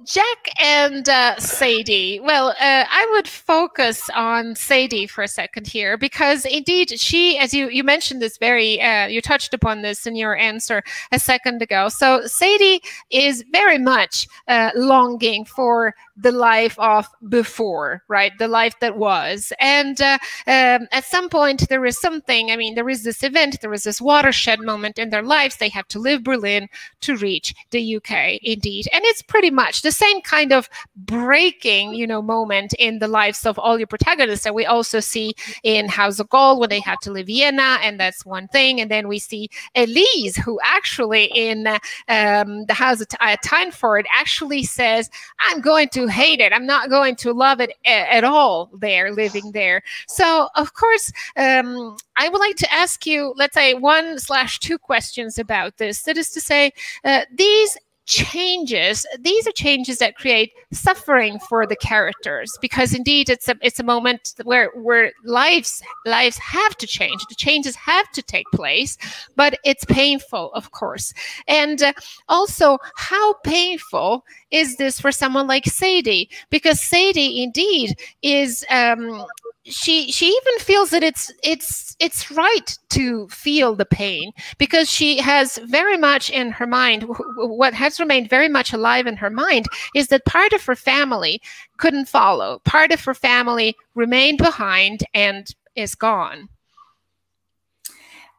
Jack and uh, Sadie. Well, uh, I would focus on Sadie for a second here because indeed she, as you, you mentioned this very, uh, you touched upon this in your answer a second ago. So Sadie is very much uh, longing for the life of before, right? The life that was. And uh, um, at some point, there is something, I mean, there is this event, there is this watershed moment in their lives. They have to leave Berlin to reach the UK, indeed. And it's pretty much the same kind of breaking, you know, moment in the lives of all your protagonists that we also see in House of Gold when they have to leave Vienna, and that's one thing. And then we see Elise, who actually in um, the House of uh, Tyneford actually says, "I'm going to hate it. I'm not going to love it at all." There, living there. So, of course, um, I would like to ask you, let's say, one slash two questions about this. That is to say, uh, these changes these are changes that create suffering for the characters because indeed it's a it's a moment where where lives lives have to change the changes have to take place but it's painful of course. And uh, also how painful is this for someone like sadie? Because sadie indeed is um, she she even feels that it's it's it's right to feel the pain because she has very much in her mind what has remained very much alive in her mind is that part of her family couldn't follow. Part of her family remained behind and is gone.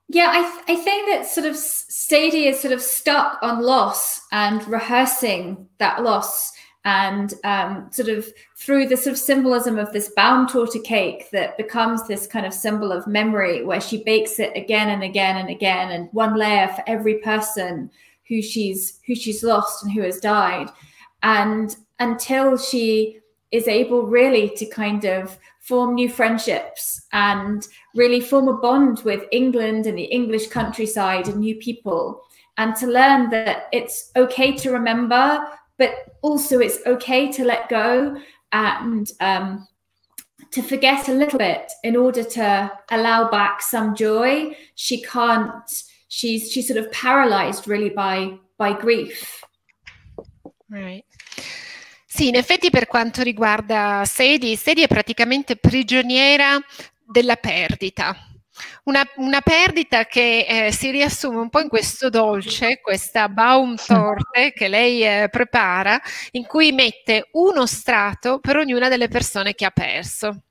Yeah i, th- I think that sort of sadie is sort of stuck on loss and rehearsing that loss and um, sort of through the sort of symbolism of this Baumtorte cake that becomes this kind of symbol of memory where she bakes it again and again and again and one layer for every person who she's who she's lost and who has died. And until she is able really to kind of form new friendships and really form a bond with England and the English countryside and new people and to learn that it's okay to remember but also it's okay to let go and um, to forget a little bit in order to allow back some joy. She can't. She's she's sort of paralyzed really by by grief. Right. Sì, in effetti per quanto riguarda Sadie, Sadie è praticamente prigioniera della perdita. Una, una, perdita che eh, si riassume un po' in questo dolce, questa Baumtorte che lei eh, prepara, in cui mette uno strato per ognuna delle persone che ha perso.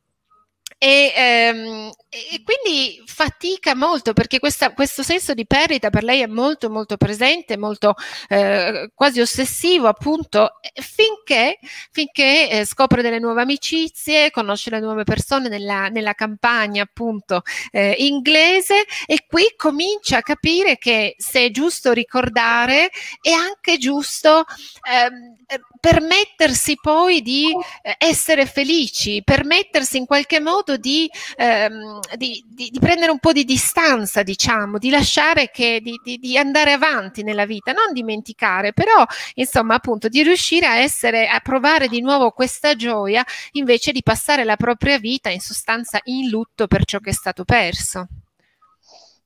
E, ehm, e, quindi fatica molto perché questa, questo senso di perdita per lei è molto molto presente, molto eh, quasi ossessivo appunto finché, finché eh, scopre delle nuove amicizie, conosce le nuove persone nella, nella campagna appunto eh, inglese e qui comincia a capire che se è giusto ricordare è anche giusto ehm, permettersi poi di eh, essere felici, permettersi in qualche modo di, ehm, di, di, di, prendere un po' di distanza, diciamo, di lasciare che, di, andare avanti nella vita, non dimenticare, però insomma appunto di riuscire a essere, a provare di nuovo questa gioia invece di passare la propria vita in sostanza in lutto per ciò che è stato perso.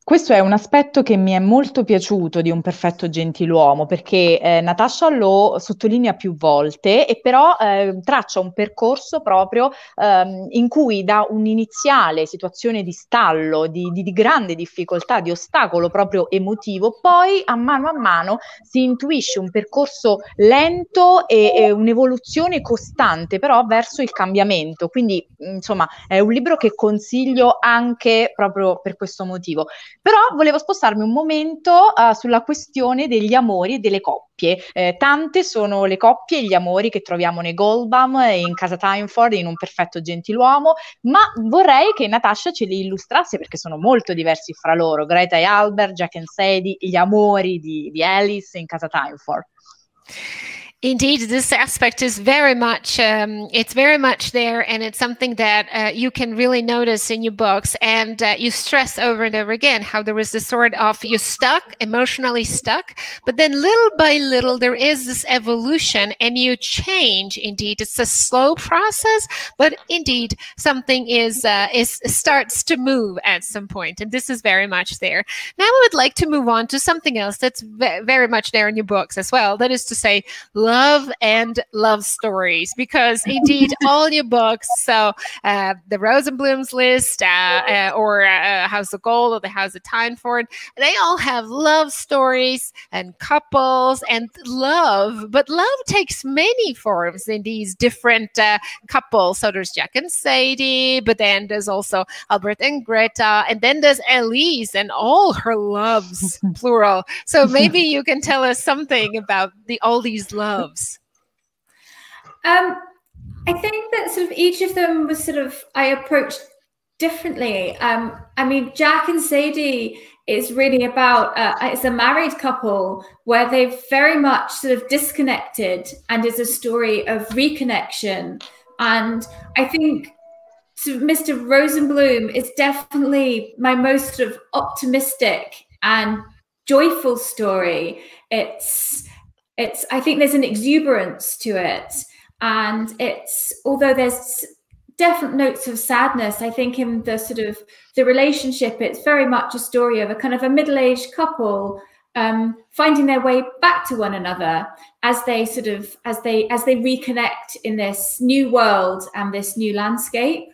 Questo è un aspetto che mi è molto piaciuto di un perfetto gentiluomo, perché eh, Natasha lo sottolinea più volte e però eh, traccia un percorso proprio ehm, in cui da un'iniziale situazione di stallo, di, di, di, grande difficoltà, di ostacolo proprio emotivo, poi a mano a mano si intuisce un percorso lento e, e un'evoluzione costante, però verso il cambiamento. Quindi, insomma, è un libro che consiglio anche proprio per questo motivo. Però volevo spostarmi un momento uh, sulla questione degli amori e delle coppie. Eh, tante sono le coppie e gli amori che troviamo nei Goldbaum, in Casa Timeford, in Un perfetto gentiluomo, ma vorrei che Natasha ce li illustrasse perché sono molto diversi fra loro. Greta e Albert, Jack and Sadie, gli amori di, di Alice in Casa Timeford. Indeed, this aspect is very much um, it's very much there, and it's something that uh, you can really notice in your books, and uh, you stress over and over again how there is this sort of you're stuck, emotionally stuck, but then little by little there is this evolution, and you change. Indeed, it's a slow process, but indeed something is uh, is starts to move at some point, and this is very much there. Now, I would like to move on to something else that's ve- very much there in your books as well. That is to say love and love stories because indeed *laughs* all your books. So uh, the rosenblum's list uh, uh, or uh, house of gold or the house of tyneford they all have love stories and couples and love but love takes many forms in these different uh, couples. So there's jack and sadie but then there's also albert and greta and then there's elise and all her loves *laughs* plural. So maybe *laughs* you can tell us something about the all these loves Um, I think that sort of each of them was sort of I approached differently. Um, I mean, Jack and Sadie is really about uh, it's a married couple where they've very much sort of disconnected and is a story of reconnection. And I think so Mr. Rosenblum is definitely my most sort of optimistic and joyful story. It's it's I think there's an exuberance to it. And it's although there's definite notes of sadness. I think in the sort of the relationship, it's very much a story of a kind of a middle-aged couple um, finding their way back to one another as they sort of as they as they reconnect in this new world and this new landscape.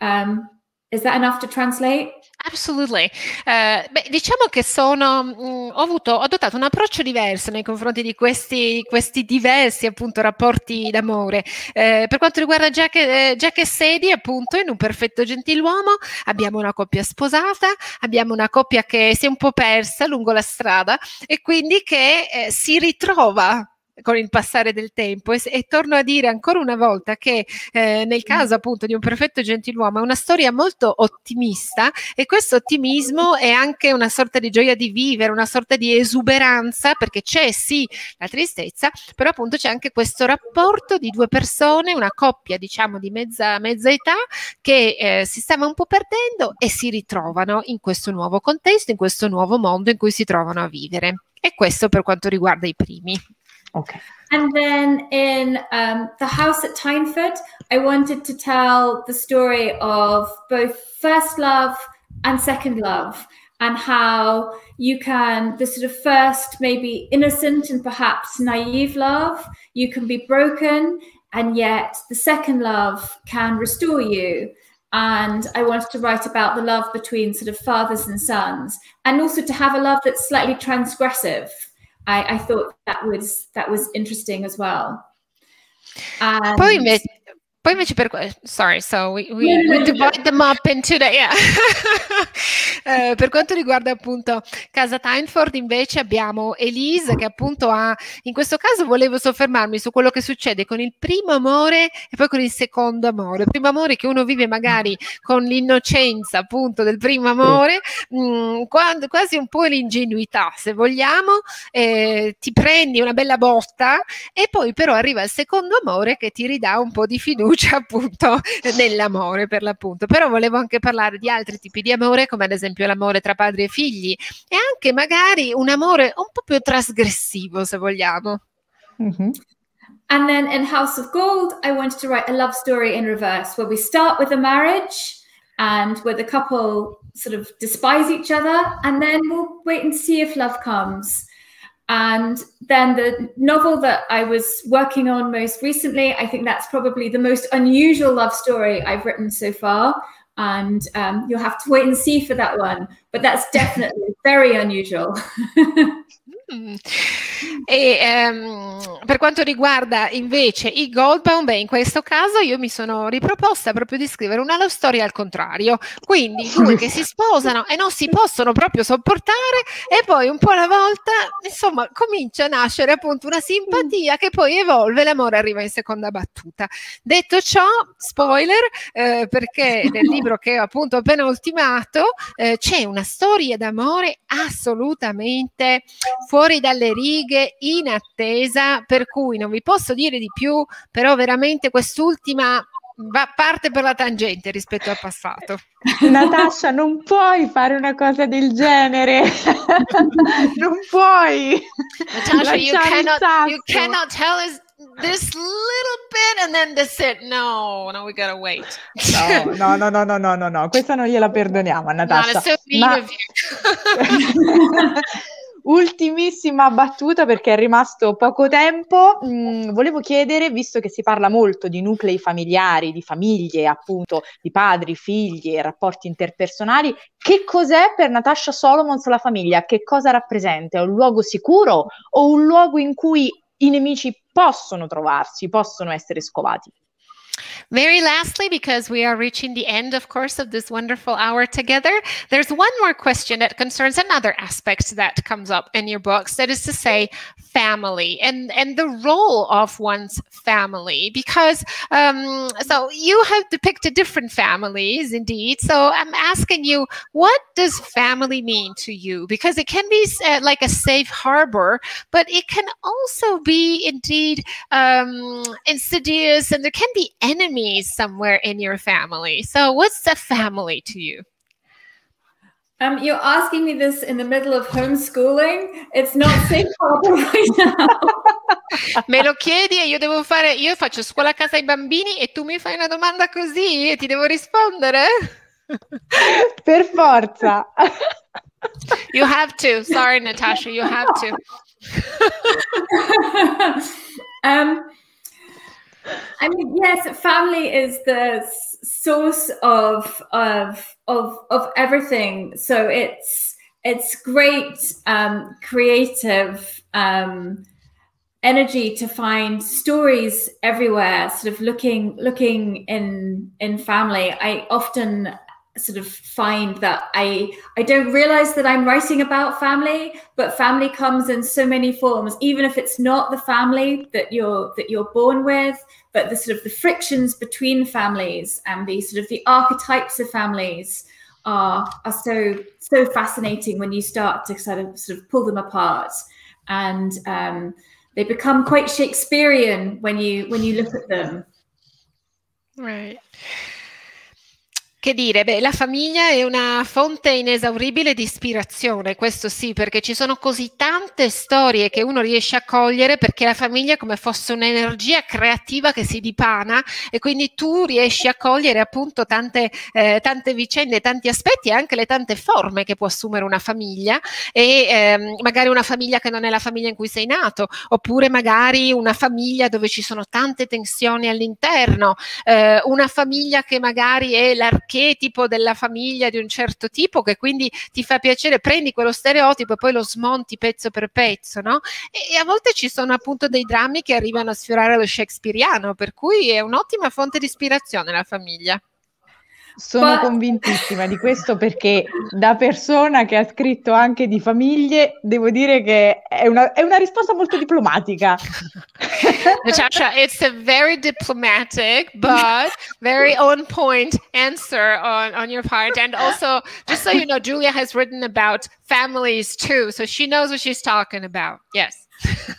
Um, is that enough to translate? Absolutely. Eh, beh, diciamo che sono, mh, mm, ho, avuto, ho adottato un approccio diverso nei confronti di questi, questi diversi appunto rapporti d'amore. Eh, per quanto riguarda Jack, eh, Jack, e Sadie, appunto, in un perfetto gentiluomo abbiamo una coppia sposata, abbiamo una coppia che si è un po' persa lungo la strada e quindi che eh, si ritrova con il passare del tempo e, e, torno a dire ancora una volta che eh, nel caso appunto di un perfetto gentiluomo è una storia molto ottimista e questo ottimismo è anche una sorta di gioia di vivere, una sorta di esuberanza perché c'è sì la tristezza, però appunto c'è anche questo rapporto di due persone, una coppia diciamo di mezza, mezza età che eh, si stava un po' perdendo e si ritrovano in questo nuovo contesto, in questo nuovo mondo in cui si trovano a vivere. E questo per quanto riguarda i primi. Okay. And then in um, The House at Tyneford, I wanted to tell the story of both first love and second love, and how you can, the sort of first, maybe innocent and perhaps naive love, you can be broken, and yet the second love can restore you. And I wanted to write about the love between sort of fathers and sons, and also to have a love that's slightly transgressive I, I thought that was that was interesting as well. And poi invece per sorry, so we, we, we divide them up into the yeah. *laughs* eh, per quanto riguarda appunto Casa Tyneford invece abbiamo Elise che appunto ha in questo caso volevo soffermarmi su quello che succede con il primo amore e poi con il secondo amore. Il primo amore che uno vive magari con l'innocenza appunto del primo amore, mh, mm, quando, quasi un po' l'ingenuità se vogliamo, eh, ti prendi una bella botta e poi però arriva il secondo amore che ti ridà un po' di fiducia fiducia appunto nell'amore per l'appunto. Però volevo anche parlare di altri tipi di amore, come ad esempio l'amore tra padri e figli e anche magari un amore un po' più trasgressivo, se vogliamo. Mm-hmm. And then in House of Gold, I wanted to write a love story in reverse where we start with a marriage and where the couple sort of despise each other, and then we'll wait and see if love comes. And then the novel that I was working on most recently, I think that's probably the most unusual love story I've written so far. And um, you'll have to wait and see for that one. But that's definitely very unusual. *laughs* Mm. E ehm, per quanto riguarda invece i Goldbaum, beh, in questo caso io mi sono riproposta proprio di scrivere una love story al contrario, quindi due che si *laughs* sposano e non si possono proprio sopportare e poi un po' alla volta, insomma, comincia a nascere appunto una simpatia che poi evolve, l'amore arriva in seconda battuta. Detto ciò, spoiler, eh, perché nel libro che ho appunto appena ultimato eh, c'è una storia d'amore assolutamente fuori dalle righe, in attesa, per cui non vi posso dire di più, però veramente quest'ultima va, parte per la tangente rispetto al passato. *laughs* Natascia, non puoi fare una cosa del genere. *laughs* non puoi. Natasha, you cannot, you cannot tell us this little bit and then that's it. No, no, we gotta wait. No, no, no, no, no, no, no, questa non gliela perdoniamo a Natascia. No, Ma... *laughs* Ultimissima battuta perché è rimasto poco tempo. Mm, volevo chiedere, visto che si parla molto di nuclei familiari, di famiglie, appunto, di padri, figli e rapporti interpersonali, che cos'è per Natasha Solomons la famiglia? Che cosa rappresenta? È un luogo sicuro o un luogo in cui i nemici possono trovarsi, possono essere scovati? Very lastly, because we are reaching the end, of course, of this wonderful hour together, there's one more question that concerns another aspect that comes up in your books. That is to say, family and and the role of one's family. Because um, so you have depicted different families, indeed. So I'm asking you, what does family mean to you? Because it can be uh, like a safe harbor, but it can also be indeed um, insidious, and there can be enemies somewhere in your family. So, what's a family to you? Um, you're asking me this in the middle of homeschooling. It's not *laughs* safe harbor right now. Me lo chiedi e io devo fare, io faccio scuola a casa ai bambini e tu mi fai una domanda così e ti devo rispondere? *laughs* Per forza. *laughs* You have to. Sorry, Natasha, you have to. um, I mean, yes, family is the source of of of of everything. So it's it's great um, creative um, energy to find stories everywhere. Sort of looking looking in in family. I often sort of find that I I don't realize that I'm writing about family, but family comes in so many forms, even if it's not the family that you're that you're born with, but the sort of the frictions between families and the sort of the archetypes of families are are so so fascinating when you start to sort of sort of pull them apart and um, they become quite Shakespearean when you when you look at them. Right. Che dire? Beh, la famiglia è una fonte inesauribile di ispirazione, questo sì, perché ci sono così tante storie che uno riesce a cogliere perché la famiglia è come fosse un'energia creativa che si dipana e quindi tu riesci a cogliere appunto tante, eh, tante vicende, tanti aspetti e anche le tante forme che può assumere una famiglia e ehm, magari una famiglia che non è la famiglia in cui sei nato, oppure magari una famiglia dove ci sono tante tensioni all'interno, eh, una famiglia che magari è l'architetto archetipo della famiglia di un certo tipo che quindi ti fa piacere, prendi quello stereotipo e poi lo smonti pezzo per pezzo, no? E, e a volte ci sono appunto dei drammi che arrivano a sfiorare lo shakespeariano, per cui è un'ottima fonte di ispirazione la famiglia. Sono Ma... convintissima di questo perché da persona che ha scritto anche di famiglie, devo dire che è una, è una risposta molto diplomatica. *laughs* Natasha, it's a very diplomatic but very on point answer on, on your part. And also, just so you know, Julia has written about families too, so she knows what she's talking about. Yes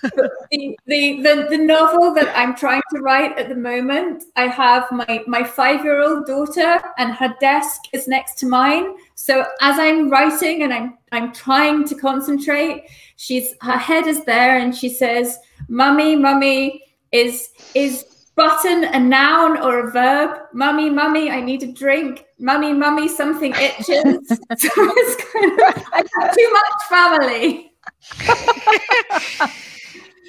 the, the, the, the, novel that I'm trying to write at the moment, I have my, my five year old daughter, and her desk is next to mine. So as I'm writing and I'm I'm trying to concentrate, she's her head is there, and she says, "Mummy, mummy, is is button a noun or a verb? Mummy, mummy, I need a drink. Mummy, mummy, something itches." *laughs* so it's kind of too much family. *laughs*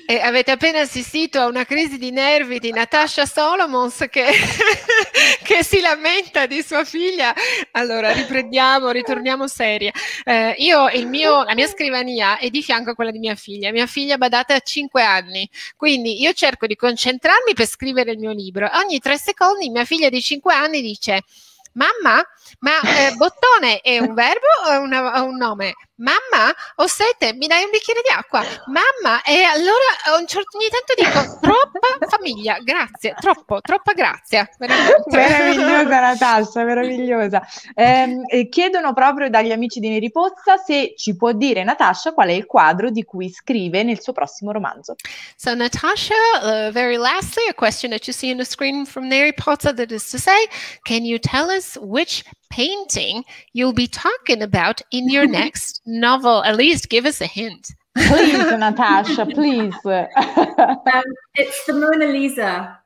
E avete appena assistito a una crisi di nervi di Natasha Solomons che, *laughs* che si lamenta di sua figlia. Allora riprendiamo, ritorniamo seria. Eh, io, mio, la mia scrivania è di fianco a quella di mia figlia. Mia figlia badate a 5 anni, quindi io cerco di concentrarmi per scrivere il mio libro. Ogni tre secondi mia figlia di 5 anni dice mamma, ma eh, bottone è un verbo o, una, un nome? Mamma, ho sete, mi dai un bicchiere di acqua? Mamma, e allora un certo, ogni tanto dico troppa famiglia, grazie, troppo, troppa grazia. Meravigliosa *laughs* Natascia, meravigliosa. Eh, chiedono proprio dagli amici di Neri Pozza se ci può dire Natascia qual è il quadro di cui scrive nel suo prossimo romanzo. So Natasha, uh, very lastly, a question that you see on the screen from Neri Pozza that is to say, can you tell us which painting you'll be talking about in *laughs* your next novel. At least give us a hint. Please, Natasha, please. *laughs* Um, it's the Mona Lisa.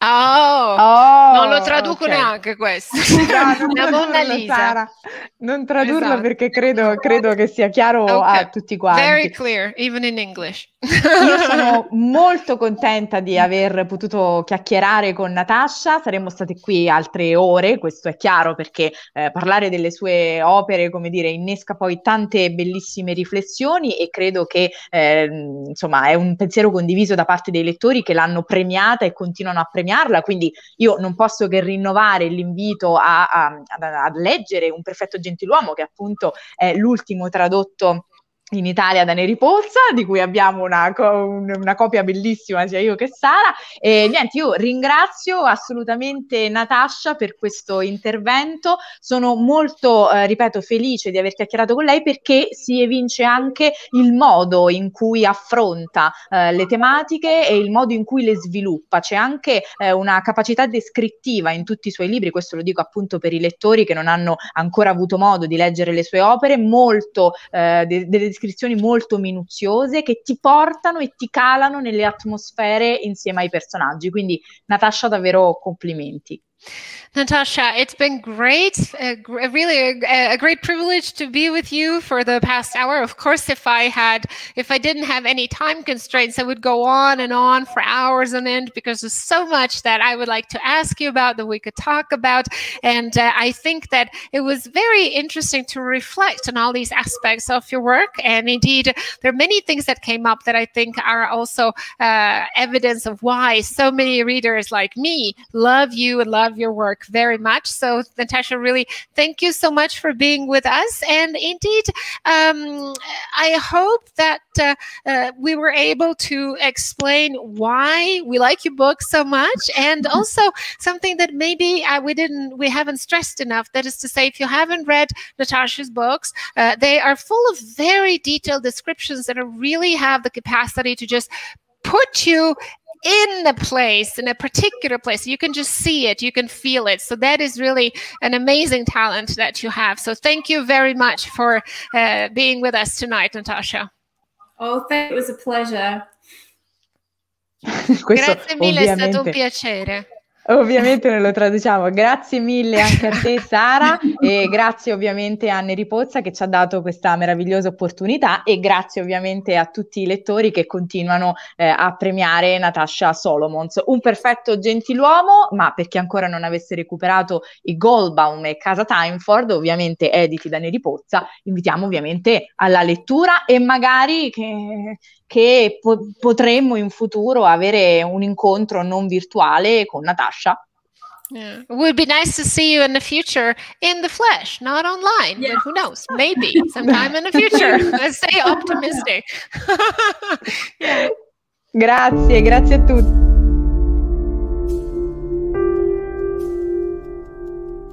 Oh, oh, non lo traduco okay. neanche questo. *laughs* No, *laughs* la Mona Lisa. Sara. Non tradurlo esatto. perché credo, credo, che sia chiaro okay. a tutti quanti. Very clear, even in English. Io sono *laughs* molto contenta di aver potuto chiacchierare con Natasha, saremmo state qui altre ore, questo è chiaro perché eh, parlare delle sue opere, come dire, innesca poi tante bellissime riflessioni e credo che eh, insomma è un pensiero condiviso da parte dei lettori che l'hanno premiata e continuano a premiare premiarla, quindi io non posso che rinnovare l'invito a, a, a, a leggere Un perfetto gentiluomo, che appunto è l'ultimo tradotto in Italia da Neri Pozza, di cui abbiamo una, una, copia bellissima sia io che Sara. E niente, io ringrazio assolutamente Natascia per questo intervento. Sono molto, eh, ripeto, felice di aver chiacchierato con lei perché si evince anche il modo in cui affronta eh, le tematiche e il modo in cui le sviluppa. C'è anche eh, una capacità descrittiva in tutti i suoi libri, questo lo dico appunto per i lettori che non hanno ancora avuto modo di leggere le sue opere, molto eh, de- delle descrizioni molto minuziose che ti portano e ti calano nelle atmosfere insieme ai personaggi. Quindi Natascia davvero complimenti. Natasha, it's been great, really a, a, great privilege to be with you for the past hour. Of course, if I had, if I didn't have any time constraints, I would go on and on for hours on end because there's so much that I would like to ask you about that we could talk about. And uh, I think that it was very interesting to reflect on all these aspects of your work. And indeed, there are many things that came up that I think are also uh, evidence of why so many readers like me love you and love your work very much. So, Natasha, really thank you so much for being with us. And indeed, um, I hope that uh, uh, we were able to explain why we like your book so much, *laughs* and also something that maybe uh, we didn't, we haven't stressed enough. That is to say, if you haven't read Natasha's books, uh, they are full of very detailed descriptions that really have the capacity to just put you in a place, in a particular place. You can just see it, you can feel it. So that is really an amazing talent that you have. So thank you very much for uh, being with us tonight, Natasha. Oh, thank, you. it was a pleasure. *laughs* Grazie mille, è stato un piacere. Ovviamente non lo traduciamo. Grazie mille anche a te Sara *laughs* e grazie ovviamente a Neri Pozza che ci ha dato questa meravigliosa opportunità e grazie ovviamente a tutti i lettori che continuano eh, a premiare Natasha Solomons. Un perfetto gentiluomo, ma per chi ancora non avesse recuperato i Goldbaum e Casa Timeford, ovviamente editi da Neri Pozza, invitiamo ovviamente alla lettura e magari che che po- potremmo in futuro avere un incontro non virtuale con Natasha. Yeah. It would be nice to see you in the future in the flesh, not online, yeah. but who knows? Maybe sometime in the future. *laughs* Let's stay optimistic. yeah. *laughs* Grazie, grazie a tutti.